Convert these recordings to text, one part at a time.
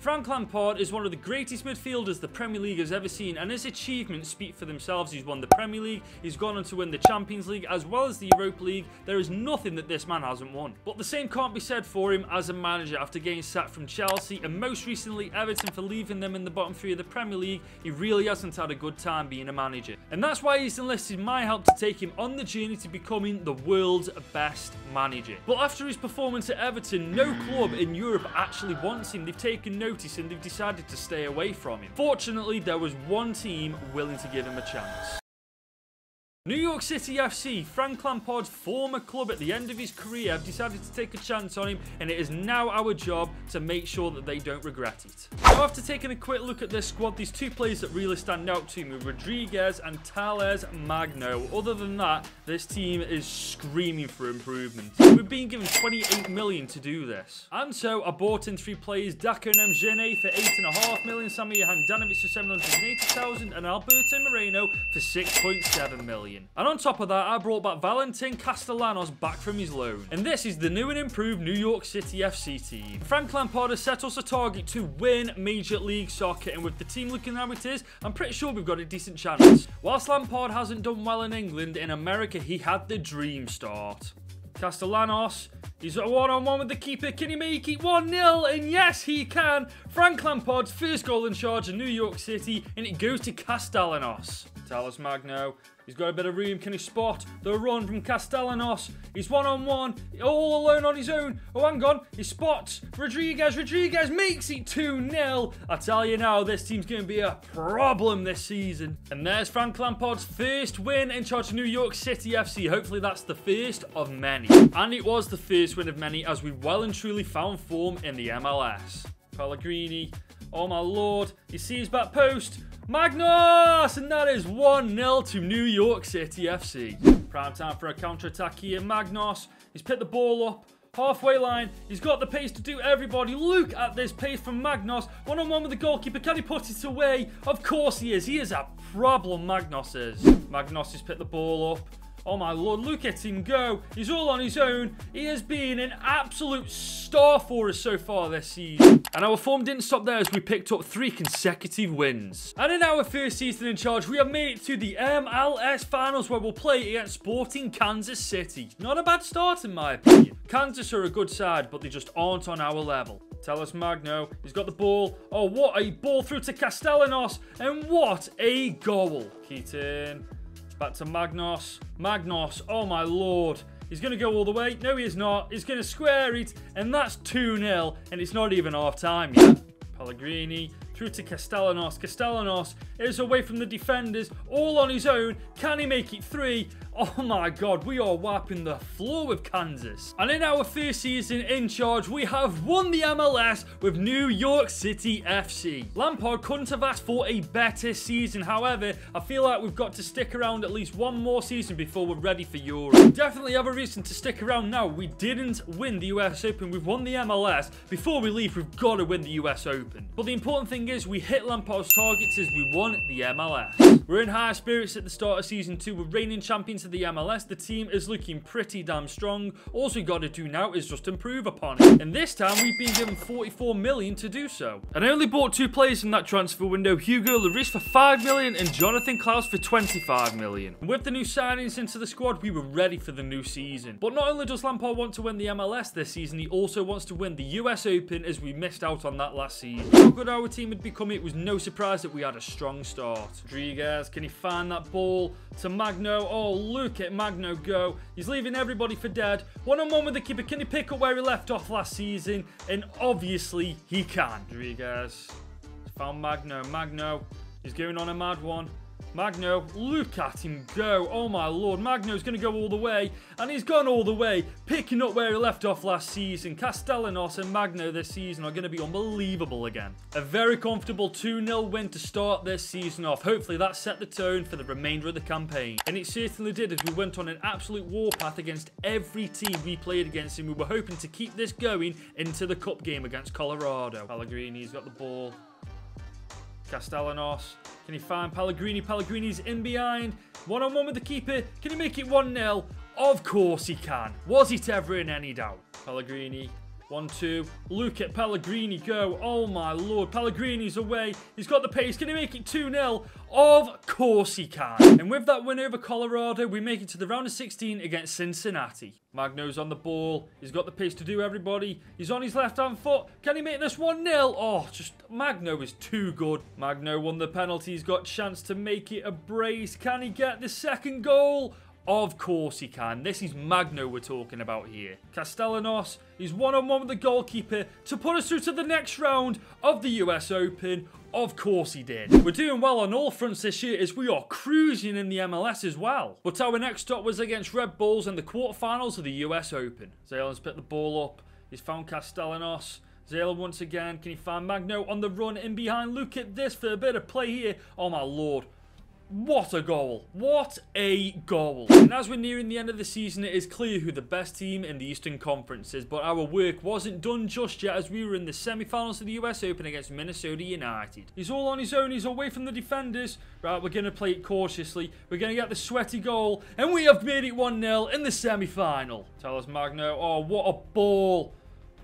Frank Lampard is one of the greatest midfielders the Premier League has ever seen, and his achievements speak for themselves. He's won the Premier League, he's gone on to win the Champions League, as well as the Europa League. There is nothing that this man hasn't won. But the same can't be said for him as a manager after getting sacked from Chelsea, and most recently Everton for leaving them in the bottom three of the Premier League. He really hasn't had a good time being a manager. And that's why he's enlisted my help to take him on the journey to becoming the world's best manager. But after his performance at Everton, no club in Europe actually wants him. They've taken notice and they've decided to stay away from him. Fortunately, there was one team willing to give him a chance. New York City FC, Frank Lampard's former club at the end of his career, have decided to take a chance on him, and it is now our job to make sure that they don't regret it. After taking a quick look at this squad, these two players that really stand out to me, Rodriguez and Talles Magno. Other than that, this team is screaming for improvement. We've been given 28 million to do this. And so, I bought in three players, Dakonam Djené for 8.5 million, Samir Handanovic for 780,000, and Alberto Moreno for 6.7 million million. And on top of that, I brought back Valentin Castellanos back from his loan. And this is the new and improved New York City FC team. Frank Lampard has set us a target to win Major League Soccer, and with the team looking how it is, I'm pretty sure we've got a decent chance. Whilst Lampard hasn't done well in England, in America he had the dream start. Castellanos. He's a one-on-one with the keeper. Can he make it 1-0? And yes, he can. Frank Lampard's first goal in charge of New York City, and it goes to Castellanos. Talles Magno. He's got a bit of room. Can he spot the run from Castellanos? He's one-on-one, all alone on his own. Oh, hang on. He spots Rodriguez. Rodriguez makes it 2-0. I tell you now, this team's going to be a problem this season. And there's Frank Lampard's first win in charge of New York City FC. Hopefully that's the first of many. And it was the first win of many as we well and truly found form in the MLS. Pellegrini. Oh my lord. He sees back post. Magnus! And that is 1-0 to New York City FC. Prime time for a counter-attack here. Magnus, he's picked the ball up. Halfway line, he's got the pace to do everybody. Look at this pace from Magnus. One-on-one with the goalkeeper. Can he put it away? Of course he is. He is a problem, Magnus is. Magnus has picked the ball up. Oh my lord, look at him go. He's all on his own. He has been an absolute star for us so far this season. And our form didn't stop there as we picked up three consecutive wins. And in our first season in charge, we have made it to the MLS Finals where we'll play against Sporting Kansas City. Not a bad start in my opinion. Kansas are a good side, but they just aren't on our level. Talles Magno, he's got the ball. Oh, what a ball through to Castellanos. And what a goal. Keaton Back to Magnus. Magnus, oh my lord. He's going to go all the way. No, he is not. He's going to square it. And that's 2-0. And it's not even half time yet. Pellegrini through to Castellanos. Castellanos is away from the defenders, all on his own. Can he make it three? Oh my god, we are wiping the floor with Kansas. And in our first season in charge, we have won the MLS with New York City FC. Lampard couldn't have asked for a better season. However, I feel like we've got to stick around at least one more season before we're ready for Europe. Definitely have a reason to stick around now. We didn't win the US Open. We've won the MLS. Before we leave, we've got to win the US Open. But the important thing is we hit Lampard's targets as we won the MLS. We're in high spirits at the start of season two. We're reigning champions of the MLS. The team is looking pretty damn strong. All we got to do now is just improve upon it. And this time we've been given 44 million to do so. And I only bought two players in that transfer window, Hugo Lloris for 5 million and Jonathan Clauss for 25 million. And with the new signings into the squad, we were ready for the new season. But not only does Lampard want to win the MLS this season, he also wants to win the US Open as we missed out on that last season. How good our team had become, it was no surprise that we had a strong start. Rodriguez, can he find that ball to Magno? Oh, look at Magno go. He's leaving everybody for dead. One-on-one -on -one with the keeper. Can he pick up where he left off last season? And obviously, he can. Rodriguez found Magno. Magno He's going on a mad one. Magno, look at him go. Oh my lord, Magno's going to go all the way. And he's gone all the way, picking up where he left off last season. Castellanos and Magno this season are going to be unbelievable again. A very comfortable 2-0 win to start this season off. Hopefully that set the tone for the remainder of the campaign. And it certainly did as we went on an absolute warpath against every team we played against. And we were hoping to keep this going into the cup game against Colorado. Pellegrini's got the ball. Castellanos. Can he find Pellegrini? Pellegrini's in behind. One-on-one with the keeper. Can he make it 1-0? Of course he can. Was it ever in any doubt? Pellegrini One, two. Look at Pellegrini go. Oh my lord. Pellegrini's away. He's got the pace. Can he make it 2-0? Of course he can. And with that win over Colorado, we make it to the round of 16 against Cincinnati. Magno's on the ball. He's got the pace to do everybody. He's on his left-hand foot. Can he make this 1-0? Oh, just Magno is too good. Magno won the penalty. He's got chance to make it a brace. Can he get the second goal? Of course he can. This is Magno we're talking about here. Castellanos is one-on-one with the goalkeeper to put us through to the next round of the US Open. Of course he did. We're doing well on all fronts this year as we are cruising in the MLS as well. But our next stop was against Red Bulls in the quarterfinals of the US Open. Zalen's picked the ball up. He's found Castellanos. Zayla once again. Can he find Magno on the run in behind? Look at this for a bit of play here. Oh my lord. What a goal. What a goal. And as we're nearing the end of the season, it is clear who the best team in the Eastern Conference is, but our work wasn't done just yet as we were in the semi-finals of the US Open against Minnesota United. He's all on his own, he's away from the defenders. Right, we're going to play it cautiously. We're going to get the sweaty goal, and we have made it 1-0 in the semi-final. Talles Magno, oh, what a ball.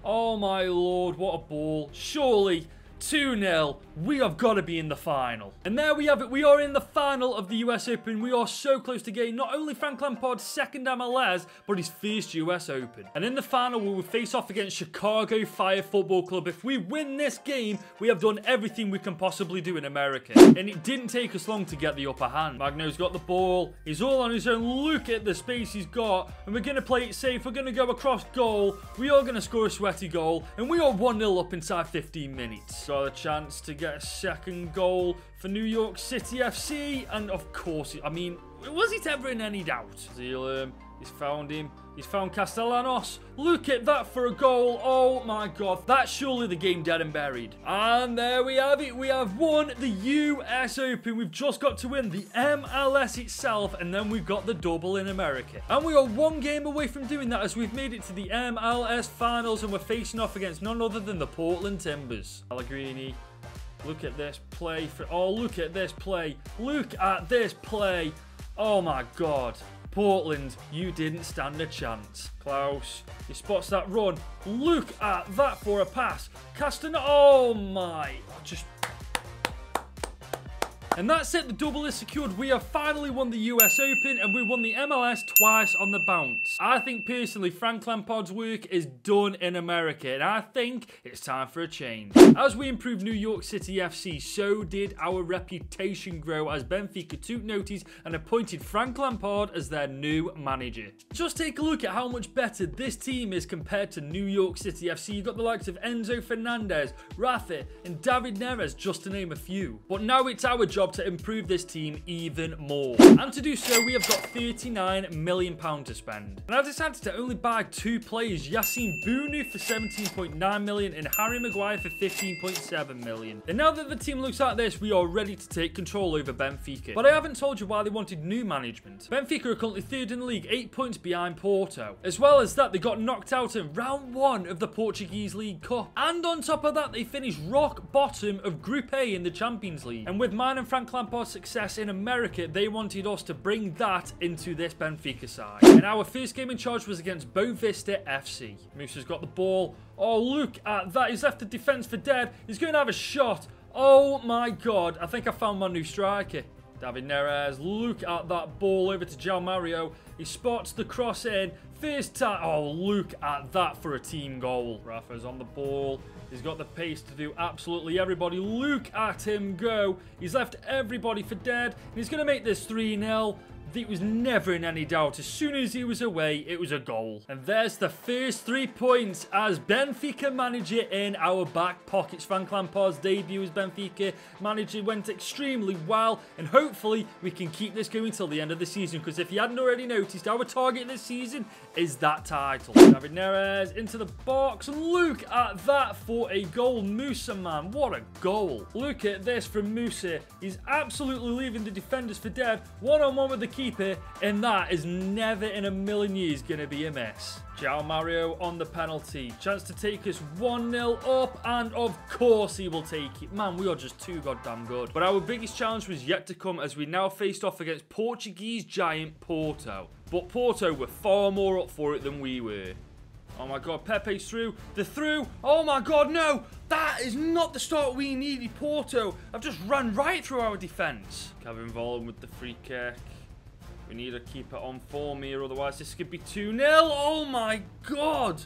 Oh my lord, what a ball. Surely 2-0. We have got to be in the final. And there we have it. We are in the final of the US Open. We are so close to getting not only Frank Lampard's second MLS, but his first US Open. And in the final, we will face off against Chicago Fire Football Club. If we win this game, we have done everything we can possibly do in America. And it didn't take us long to get the upper hand. Magno's got the ball. He's all on his own. Look at the space he's got. And we're going to play it safe. We're going to go across goal. We are going to score a sweaty goal. And we are 1-0 up inside 15 minutes got a chance to get a second goal for New York City FC. And of course, I mean, was it ever in any doubt? Zealand, he's found him. He's found Castellanos. Look at that for a goal. Oh my god. That's surely the game dead and buried. And there we have it. We have won the US Open. We've just got to win the MLS itself. And then we've got the double in America. And we are one game away from doing that as we've made it to the MLS Finals. And we're facing off against none other than the Portland Timbers. Pellegrini. Look at this play. For, oh, look at this play. Look at this play. Oh my god. Portland, you didn't stand a chance. Clauss, he spots that run. Look at that for a pass. Caston, oh my. Just and that's it, the double is secured. We have finally won the US Open and we won the MLS twice on the bounce. I think personally Frank Lampard's work is done in America and I think it's time for a change. As we improved New York City FC, so did our reputation grow as Benfica took notice and appointed Frank Lampard as their new manager. Just take a look at how much better this team is compared to New York City FC. You've got the likes of Enzo Fernandez, Rafa and David Neres just to name a few. But now it's our job job to improve this team even more. And to do so, we have got £39 million to spend. And I decided to only buy two players, Yassine Bounou for 17.9 million and Harry Maguire for 15.7 million. And now that the team looks like this, we are ready to take control over Benfica. But I haven't told you why they wanted new management. Benfica are currently third in the league, eight points behind Porto. As well as that, they got knocked out in round one of the Portuguese League Cup. And on top of that, they finished rock bottom of Group A in the Champions League. And with mine and Frank Lampard's success in America, they wanted us to bring that into this Benfica side. And our first game in charge was against Boavista FC. Musa's got the ball. Oh, look at that. He's left the defence for dead. He's going to have a shot. Oh my god. I think I found my new striker. David Neres, look at that ball over to João Mario. He spots the cross in. First time. Oh, look at that for a team goal. Rafa's on the ball. He's got the pace to do absolutely everybody. Look at him go. He's left everybody for dead. He's going to make this 3-0 it was never in any doubt. As soon as he was away, it was a goal. And there's the first three points as Benfica manager in our back pockets. Frank Lampard's debut as Benfica manager went extremely well. And hopefully we can keep this going till the end of the season. Because if you hadn't already noticed, our target this season is that title. David Neres into the box. Look at that for a goal. Musa, man. What a goal. Look at this from Musa. He's absolutely leaving the defenders for dead. One-on-one -on -one with the keeper, and that is never in a million years going to be a mess. João Mario on the penalty. Chance to take us 1-0 up, and of course he will take it. Man, we are just too goddamn good. But our biggest challenge was yet to come as we now faced off against Portuguese giant Porto. But Porto were far more up for it than we were. Oh my god, Pepe's through. The through. Oh my god, no! That is not the start we needed, Porto. I've just run right through our defence. Kevin Volland with the free kick. We need to keep it on form here, otherwise this could be 2-0. Oh my god!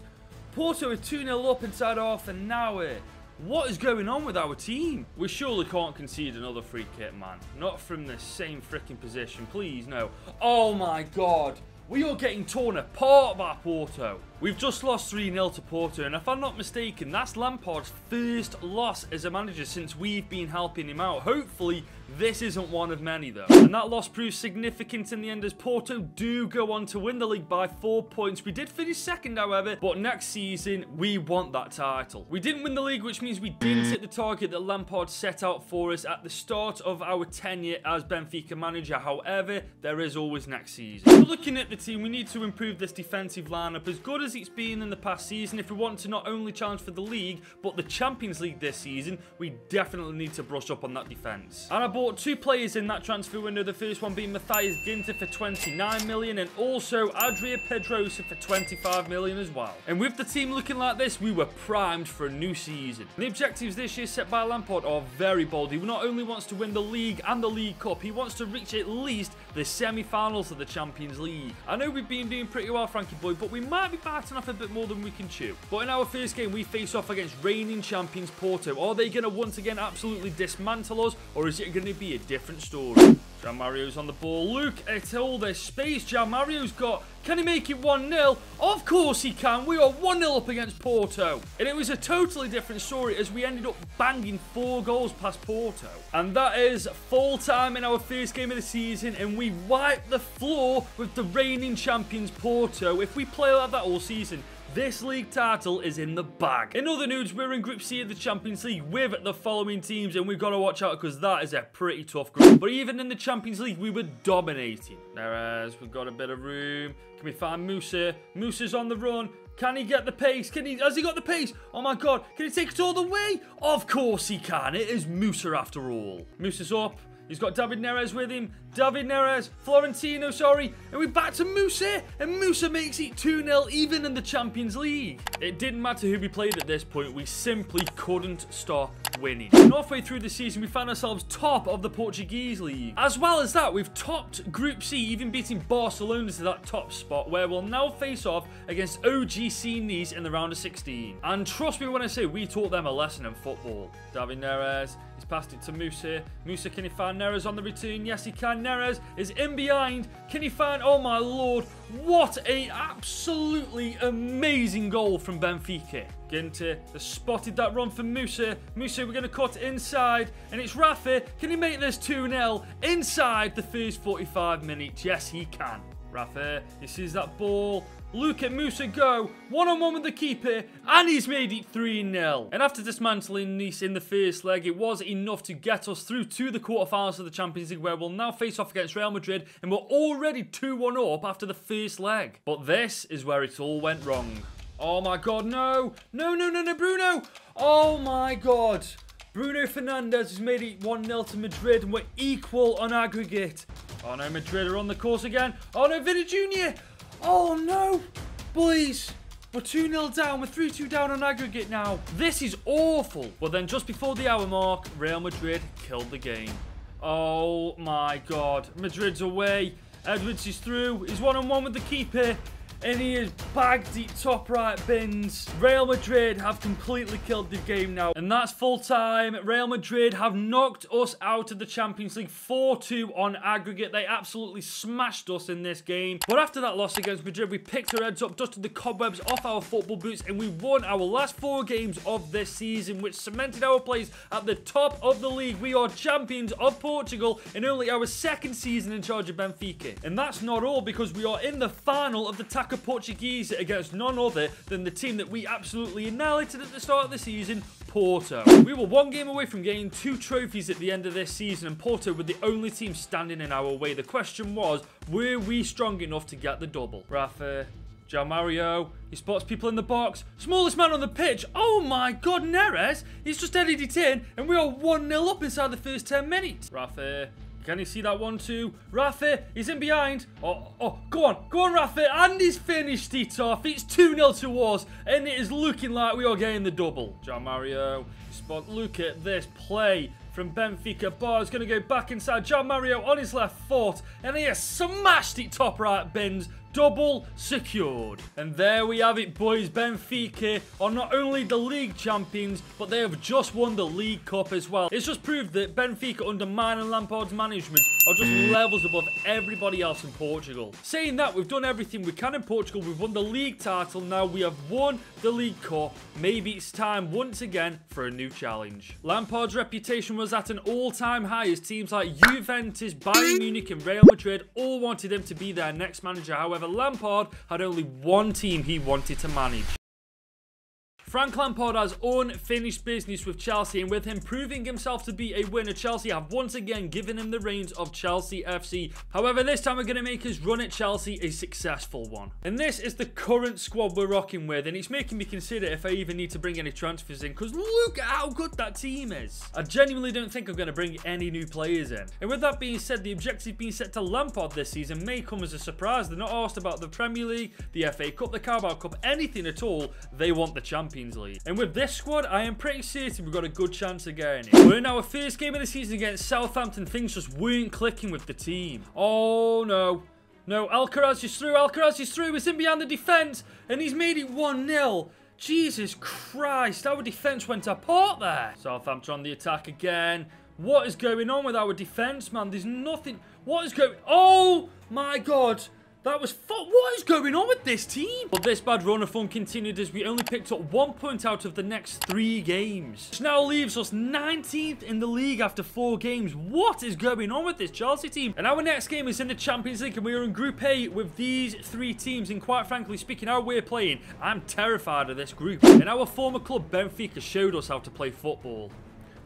Porto are 2-0 up inside half an hour. What is going on with our team? We surely can't concede another free kick, man. Not from the same freaking position. Please, no. Oh my god. We are getting torn apart by Porto. We've just lost 3-0 to Porto, and if I'm not mistaken, that's Lampard's first loss as a manager since we've been helping him out. Hopefully, this isn't one of many, though. And that loss proves significant in the end as Porto do go on to win the league by four points. We did finish second, however, but next season, we want that title. We didn't win the league, which means we didn't hit the target that Lampard set out for us at the start of our tenure as Benfica manager. However, there is always next season. So looking at the team, we need to improve this defensive lineup. As good as as it's been in the past season, if we want to not only challenge for the league, but the Champions League this season, we definitely need to brush up on that defence. And I bought two players in that transfer window, the first one being Matthias Ginter for 29 million, and also Adria Pedrosa for 25 million as well. And with the team looking like this, we were primed for a new season. The objectives this year set by Lampard are very bold. He not only wants to win the league and the League Cup, he wants to reach at least the semi-finals of the Champions League. I know we've been doing pretty well, Frankie Boy, but we might be biting off a bit more than we can chew. But in our first game, we face off against reigning champions Porto. Are they going to once again absolutely dismantle us, or is it going to be a different story? João Mario's on the ball. Look at all this space João Mario's got. Can he make it 1-0? Of course he can. We are 1-0 up against Porto. And it was a totally different story as we ended up banging four goals past Porto. And that is full time in our first game of the season. And we wipe the floor with the reigning champions Porto. If we play like that all season, this league title is in the bag. In other news, we're in Group C of the Champions League with the following teams, and we've got to watch out because that is a pretty tough group. But even in the Champions League, we were dominating. Whereas we've got a bit of room. Can we find Musa? Musa's on the run. Can he get the pace? Can he? Has he got the pace? Oh my god! Can he take it all the way? Of course he can. It is Musa after all. Musa's up. He's got David Neres with him. David Neres, Florentino, sorry. And we're back to Musa. And Musa makes it 2-0 even in the Champions League. It didn't matter who we played at this point. We simply couldn't stop winning. Halfway through the season, we found ourselves top of the Portuguese league. As well as that, we've topped Group C, even beating Barcelona to that top spot, where we'll now face off against OGC Nice in the round of 16. And trust me when I say we taught them a lesson in football. David Neres, he's passed it to Musa. Musa, can he find Neres on the return? Yes, he can. Neres is in behind. Can he find... Oh, my Lord. What a absolutely amazing goal from Benfica. Ginter has spotted that run from Musa. Musa, we're going to cut inside. And it's Rafa. Can he make this 2-0 inside the first 45 minutes? Yes, he can. Rafa, he sees that ball. Look at Musa go, one-on-one with the keeper, and he's made it 3-0. And after dismantling Nice in the first leg, it was enough to get us through to the quarterfinals of the Champions League, where we'll now face off against Real Madrid, and we're already 2-1 up after the first leg. But this is where it all went wrong. Oh my god, no! No, no, no, no, Bruno! Oh my god! Bruno Fernandes has made it 1-0 to Madrid, and we're equal on aggregate. Oh no, Madrid are on the course again. Oh no, Vini Jr. Oh no! Boys! We're 2-0 down. We're 3-2 down on aggregate now. This is awful. But then just before the hour mark, Real Madrid killed the game. Oh my god. Madrid's away. Edwards is through. He's one-on-one -on -one with the keeper and he is bagged deep top right bins. Real Madrid have completely killed the game now. And that's full time. Real Madrid have knocked us out of the Champions League 4-2 on aggregate. They absolutely smashed us in this game. But after that loss against Madrid, we picked our heads up, dusted the cobwebs off our football boots, and we won our last four games of this season, which cemented our place at the top of the league. We are champions of Portugal in only our second season in charge of Benfica. And that's not all because we are in the final of the TAC Portuguese against none other than the team that we absolutely annihilated at the start of the season, Porto. We were one game away from getting two trophies at the end of this season and Porto were the only team standing in our way. The question was, were we strong enough to get the double? Rafa, João Mario, he spots people in the box. Smallest man on the pitch. Oh my god, Neres. He's just headed it in and we are 1-0 up inside the first 10 minutes. Rafa, Can you see that one too? Rafa, he's in behind. Oh, oh, go on, go on, Rafa. And he's finished it off. It's 2-0 to us, and it is looking like we are getting the double. João Mario, spot. Look at this play from Benfica. Bar is going to go back inside. João Mario on his left foot, and he has smashed it top right bins double secured. And there we have it, boys. Benfica are not only the league champions, but they have just won the League Cup as well. It's just proved that Benfica under mine and Lampard's management are just mm. levels above everybody else in Portugal. Saying that, we've done everything we can in Portugal. We've won the league title. Now we have won the League Cup. Maybe it's time once again for a new challenge. Lampard's reputation was at an all-time high as teams like Juventus, Bayern Munich and Real Madrid all wanted him to be their next manager. However, However, Lampard had only one team he wanted to manage. Frank Lampard has unfinished business with Chelsea and with him proving himself to be a winner, Chelsea have once again given him the reins of Chelsea FC. However, this time we're going to make his run at Chelsea a successful one. And this is the current squad we're rocking with and it's making me consider if I even need to bring any transfers in because look at how good that team is. I genuinely don't think I'm going to bring any new players in. And with that being said, the objective being set to Lampard this season may come as a surprise. They're not asked about the Premier League, the FA Cup, the Carabao Cup, anything at all. They want the Champions League. And with this squad, I am pretty certain we've got a good chance of getting it. We're in our first game of the season against Southampton. Things just weren't clicking with the team. Oh, no. No, Alcaraz is through. Alcaraz is through. He's in behind the defence. And he's made it 1-0. Jesus Christ, our defence went apart there. Southampton on the attack again. What is going on with our defence, man? There's nothing... What is going... Oh, my God. That was fuck. What is going on with this team? But this bad run of fun continued as we only picked up one point out of the next three games. Which now leaves us 19th in the league after four games. What is going on with this Chelsea team? And our next game is in the Champions League and we are in Group A with these three teams. And quite frankly speaking, how we're playing, I'm terrified of this group. And our former club, Benfica, showed us how to play football.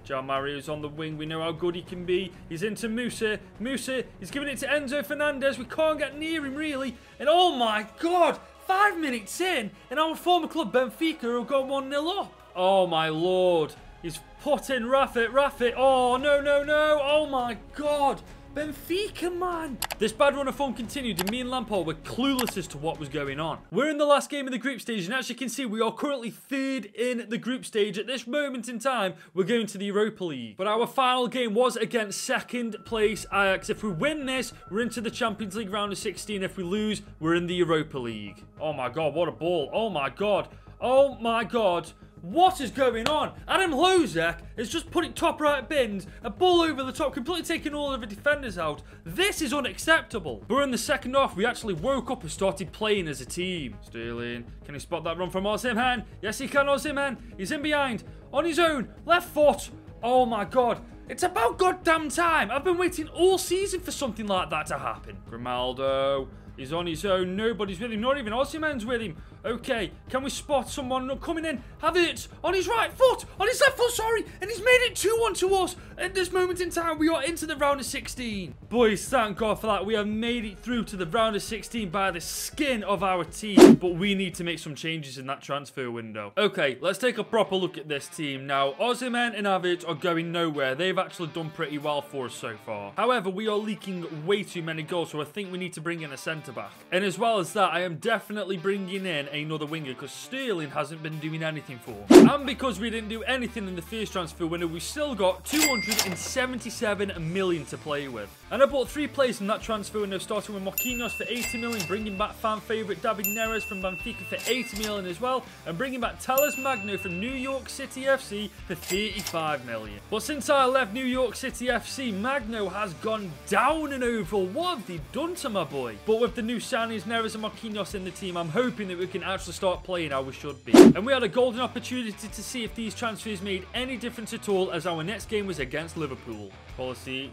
João Mario's on the wing. We know how good he can be. He's into Musa. Musa is giving it to Enzo Fernandez. We can't get near him, really. And oh my God, five minutes in, and our former club Benfica have gone 1-0 up. Oh my Lord. He's putting in Raffit, Raffit. Oh, no, no, no. Oh my God. Benfica, man! This bad run of form continued and me and Lampard were clueless as to what was going on. We're in the last game of the group stage and as you can see we are currently third in the group stage. At this moment in time we're going to the Europa League. But our final game was against second place Ajax. If we win this we're into the Champions League round of 16. If we lose we're in the Europa League. Oh my god what a ball. Oh my god. Oh my god. What is going on? Adam Lozak has just put it top right bins, a ball over the top, completely taking all of the defenders out. This is unacceptable. But in the second half, we actually woke up and started playing as a team. Sterling, can he spot that run from Osimhen? Yes, he can, Osimhen. He's in behind, on his own, left foot. Oh my god. It's about goddamn time. I've been waiting all season for something like that to happen. Grimaldo. He's on his own. Nobody's with him. Not even Osimhen's with him. Okay, can we spot someone coming in? Have it on his right foot, on his left foot, sorry, and he's made it 2-1 to us. At this moment in time, we are into the round of 16. Boys, thank God for that. We have made it through to the round of 16 by the skin of our team, but we need to make some changes in that transfer window. Okay, let's take a proper look at this team. Now, Osimhen and Havertz are going nowhere. They've actually done pretty well for us so far. However, we are leaking way too many goals, so I think we need to bring in a centre-back. And as well as that, I am definitely bringing in another winger because Sterling hasn't been doing anything for. And because we didn't do anything in the first transfer window, we still got 277 million to play with. And I bought three players in that transfer window, starting with Marquinhos for 80 million, bringing back fan favourite David Neres from Benfica for 80 million as well, and bringing back Talles Magno from New York City FC for 35 million. But since I left New York City FC, Magno has gone down and overall. What have they done to my boy? But with the new signings, Neres and Marquinhos in the team, I'm hoping that we can actually start playing how we should be. And we had a golden opportunity to see if these transfers made any difference at all as our next game was against Liverpool. Pulisic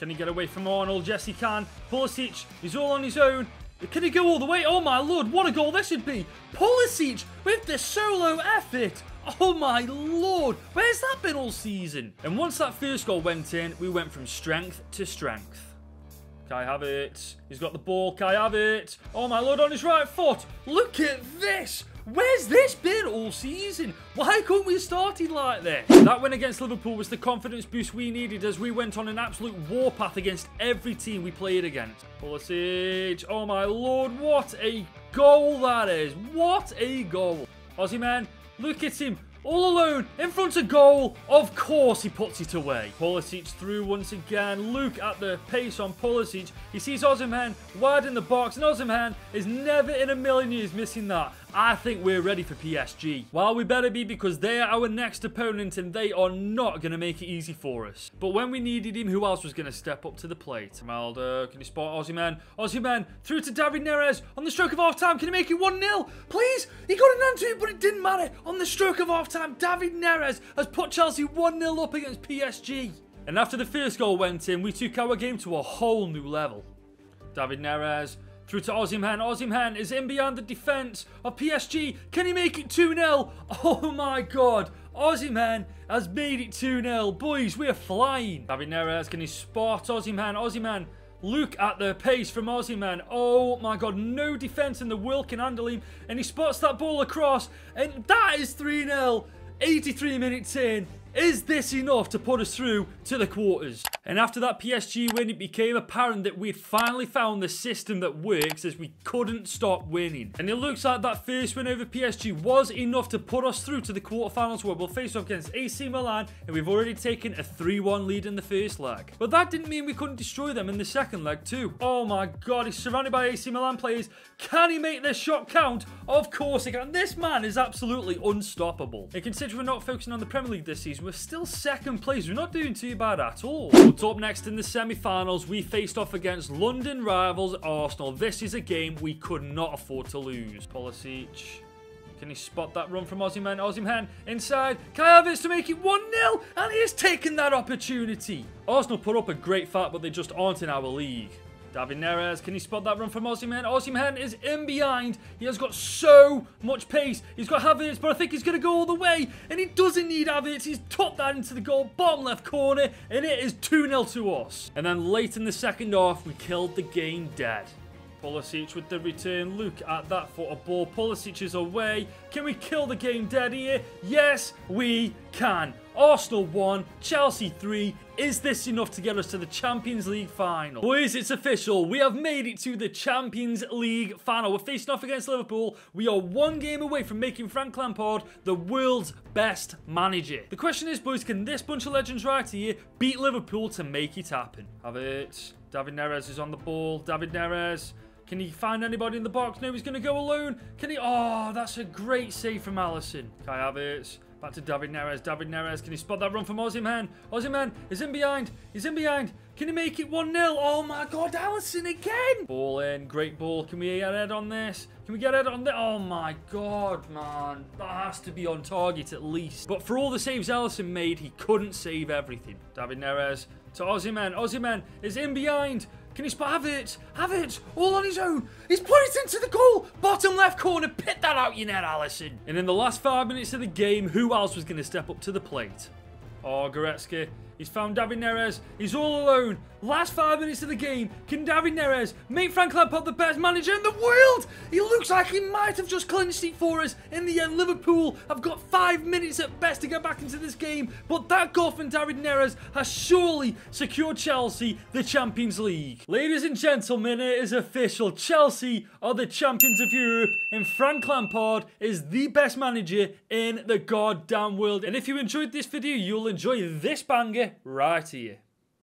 can he get away from Arnold? Yes, he can. Pulisic, he's all on his own. Can he go all the way? Oh my lord, what a goal this would be. Pulisic with the solo effort. Oh my lord, where's that been all season? And once that first goal went in, we went from strength to strength. Kai it? he's got the ball, I have it. Oh my lord, on his right foot. Look at this. Where's this been all season? Why couldn't we have started like this? That win against Liverpool was the confidence boost we needed as we went on an absolute warpath against every team we played against. Pulisic, oh my lord, what a goal that is. What a goal. Osimhen, look at him all alone in front of goal. Of course, he puts it away. Pulisic through once again. Look at the pace on Pulisic. He sees Osimhen wide in the box, and Osimhen is never in a million years missing that. I think we're ready for PSG. Well, we better be because they are our next opponent and they are not going to make it easy for us. But when we needed him, who else was going to step up to the plate? Ronaldo, can you spot Osimhen? Osimhen through to David Neres on the stroke of half time. Can he make it 1-0? Please? He got an answer, but it didn't matter. On the stroke of half time, David Neres has put Chelsea 1-0 up against PSG. And after the first goal went in, we took our game to a whole new level. David Neres through to Osimhen. Osimhen is in behind the defence of PSG. Can he make it 2-0? Oh my god. Osimhen has made it 2-0. Boys, we are flying. David Neres, can he spot Osimhen? Osimhen, look at the pace from Osimhen. Oh my god, no defence in the world can handle him. And he spots that ball across. And that is 3-0. 83 minutes in. Is this enough to put us through to the quarters? And after that PSG win, it became apparent that we'd finally found the system that works as we couldn't stop winning. And it looks like that first win over PSG was enough to put us through to the quarterfinals where we'll face off against AC Milan and we've already taken a 3-1 lead in the first leg. But that didn't mean we couldn't destroy them in the second leg too. Oh my god, he's surrounded by AC Milan players. Can he make this shot count? Of course he can. This man is absolutely unstoppable. And considering we're not focusing on the Premier League this season, we're still second place. We're not doing too bad at all. But up next in the semi-finals, we faced off against London rivals Arsenal. This is a game we could not afford to lose. Pulisic. Can he spot that run from Osimhen? Osimhen inside. Kai Havertz to make it 1-0. And he has taken that opportunity. Arsenal put up a great fight, but they just aren't in our league. David Neres, can he spot that run from Osimhen? Osimhen is in behind. He has got so much pace. He's got Havertz, but I think he's going to go all the way. And he doesn't need Havertz. He's topped that into the goal, bottom left corner, and it is 2-0 to us. And then late in the second half, we killed the game dead. Pulisic with the return. Look at that for a ball. Pulisic is away. Can we kill the game dead here? Yes, we can. Arsenal 1, Chelsea 3. Is this enough to get us to the Champions League final? Boys, it's official. We have made it to the Champions League final. We're facing off against Liverpool. We are one game away from making Frank Lampard the world's best manager. The question is, boys, can this bunch of legends right here beat Liverpool to make it happen? Have it. David Neres is on the ball. David Neres. Can he find anybody in the box? No, he's going to go alone. Can he? Oh, that's a great save from Alisson. Kai Havertz. Back to David Neres. David Neres. Can he spot that run from Osimhen? Osimhen is in behind. He's in behind. Can he make it 1-0? Oh my god, Alisson again. Ball in. Great ball. Can we get head on this? Can we get head on this? Oh my god, man. That has to be on target at least. But for all the saves Alisson made, he couldn't save everything. David Neres to Osimhen. Osimhen is in behind. Can he spot Havertz? Havertz, all on his own. He's put it into the goal. Bottom left corner. Pit that out, you net, Alisson. And in the last five minutes of the game, who else was going to step up to the plate? Oh, Goretzka He's found David Neres. He's all alone. Last five minutes of the game. Can David Neres make Frank Lampard the best manager in the world? He looks like he might have just clinched it for us. In the end, Liverpool have got five minutes at best to get back into this game. But that goal from David Neres has surely secured Chelsea the Champions League. Ladies and gentlemen, it is official. Chelsea are the champions of Europe and Frank Lampard is the best manager in the goddamn world. And if you enjoyed this video, you'll enjoy this banger right here.